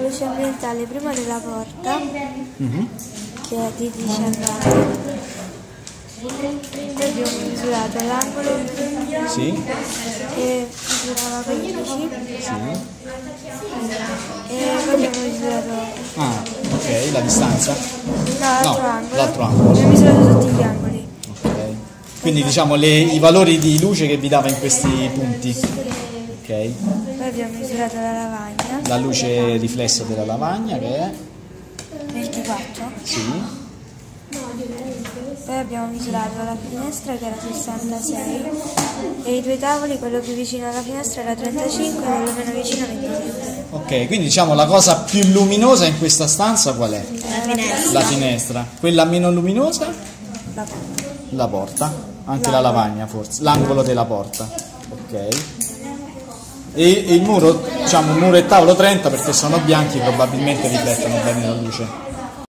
la luce ambientale prima della porta, Mhm. che è di 19. Poi abbiamo misurato l'angolo Sì, che misurava 15 sì. e poi abbiamo misurato Ah, ok, la distanza. no, l'altro No, angolo. l'altro angolo. Abbiamo misurato tutti gli angoli. Ok. Quindi diciamo le- i valori di luce che vi dava in questi punti. Ok. Poi abbiamo misurato la lavagna, La luce riflessa della lavagna che è 24. sì, Poi abbiamo misurato la finestra che era 66 e i due tavoli, quello più vicino alla finestra era 35 e quello meno vicino 25. Ok, quindi diciamo la cosa più luminosa in questa stanza qual è? La finestra. La finestra. Quella meno luminosa? La porta. La porta. Anche la lavagna forse. L'angolo della porta. Ok. E, e il muro, diciamo muro e tavolo 30 perché sono bianchi probabilmente riflettono bene la luce.